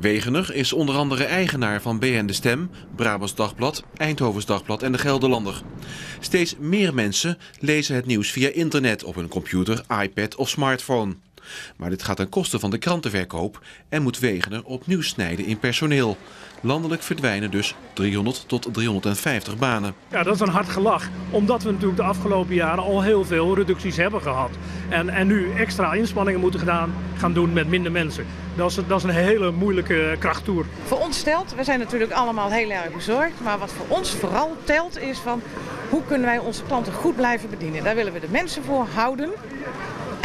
Wegener is onder andere eigenaar van BN De Stem, Brabants Dagblad, Eindhovens Dagblad en de Gelderlander. Steeds meer mensen lezen het nieuws via internet op hun computer, iPad of smartphone. Maar dit gaat ten koste van de krantenverkoop en moet Wegener opnieuw snijden in personeel. Landelijk verdwijnen dus 300 tot 350 banen. Ja, dat is een hard gelach. Omdat we natuurlijk de afgelopen jaren al heel veel reducties hebben gehad. En, en nu extra inspanningen moeten gedaan, gaan doen met minder mensen. Dat is, dat is een hele moeilijke krachttoer. Voor ons telt, we zijn natuurlijk allemaal heel erg bezorgd. Maar wat voor ons vooral telt is van hoe kunnen wij onze klanten goed blijven bedienen. Daar willen we de mensen voor houden.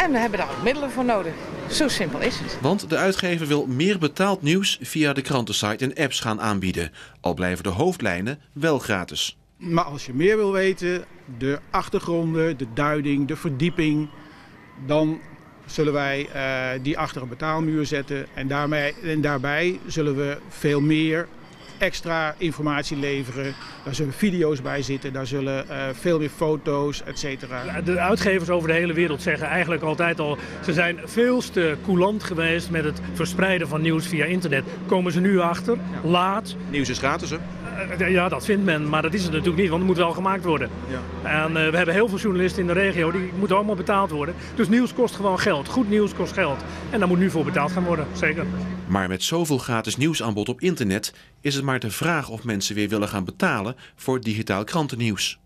En we hebben daar ook middelen voor nodig. Zo simpel is het. Want de uitgever wil meer betaald nieuws via de krantensite en apps gaan aanbieden. Al blijven de hoofdlijnen wel gratis. Maar als je meer wil weten, de achtergronden, de duiding, de verdieping, dan zullen wij uh, die achter een betaalmuur zetten. En, daarmee, en daarbij zullen we veel meer extra informatie leveren. Daar zullen video's bij zitten, daar zullen uh, veel meer foto's, et cetera. De uitgevers over de hele wereld zeggen eigenlijk altijd al... ze zijn veel te coulant geweest met het verspreiden van nieuws via internet. Komen ze nu achter, ja. laat. Nieuws is gratis, hè? Ja, dat vindt men, maar dat is het natuurlijk niet, want het moet wel gemaakt worden. Ja. En uh, we hebben heel veel journalisten in de regio, die moeten allemaal betaald worden. Dus nieuws kost gewoon geld. Goed nieuws kost geld. En daar moet nu voor betaald gaan worden, zeker. Maar met zoveel gratis nieuwsaanbod op internet is het maar de vraag of mensen weer willen gaan betalen voor digitaal krantennieuws.